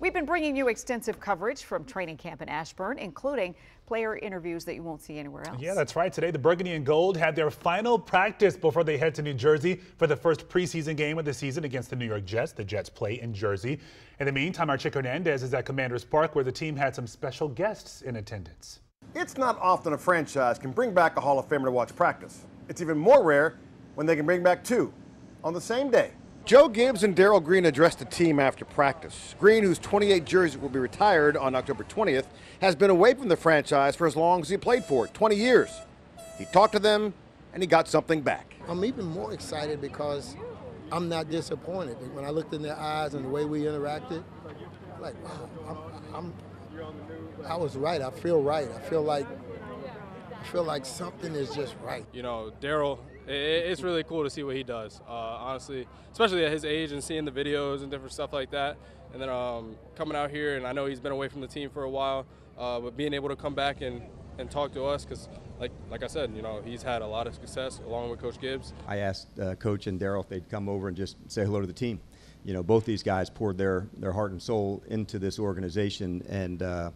We've been bringing you extensive coverage from training camp in Ashburn, including player interviews that you won't see anywhere else. Yeah, that's right. Today, the Burgundy and Gold had their final practice before they head to New Jersey for the first preseason game of the season against the New York Jets. The Jets play in Jersey. In the meantime, our Chick Hernandez is at Commanders Park, where the team had some special guests in attendance. It's not often a franchise can bring back a Hall of Famer to watch practice. It's even more rare when they can bring back two on the same day. Joe Gibbs and Darrell Green addressed the team after practice. Green, whose 28 jerseys will be retired on October 20th, has been away from the franchise for as long as he played for it 20 years. He talked to them and he got something back. I'm even more excited because I'm not disappointed. When I looked in their eyes and the way we interacted, like, wow, I'm, I'm I was right. I feel right. I feel like feel like something is just right. You know, Darrell, it's really cool to see what he does. Uh, honestly, especially at his age and seeing the videos and different stuff like that. And then um, coming out here, and I know he's been away from the team for a while, uh, but being able to come back and, and talk to us, because like like I said, you know, he's had a lot of success along with Coach Gibbs. I asked uh, Coach and Darrell if they'd come over and just say hello to the team. You know, both these guys poured their their heart and soul into this organization, and uh,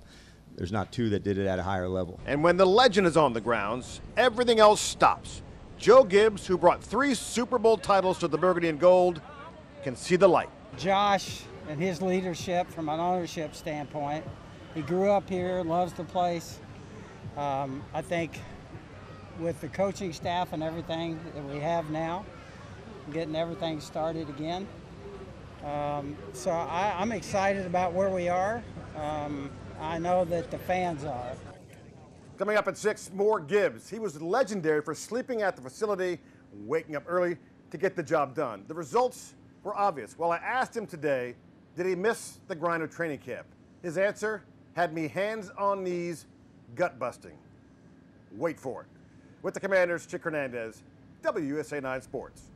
there's not two that did it at a higher level. And when the legend is on the grounds, everything else stops. Joe Gibbs, who brought three Super Bowl titles to the Burgundy and Gold, can see the light. Josh and his leadership from an ownership standpoint, he grew up here, loves the place. Um, I think with the coaching staff and everything that we have now, getting everything started again. Um, so I, am excited about where we are. Um, I know that the fans are. Coming up at 6, more Gibbs. He was legendary for sleeping at the facility, waking up early to get the job done. The results were obvious. Well, I asked him today, did he miss the grind of training camp? His answer had me hands on knees, gut busting. Wait for it. With the Commanders, Chick Hernandez, WUSA 9 Sports.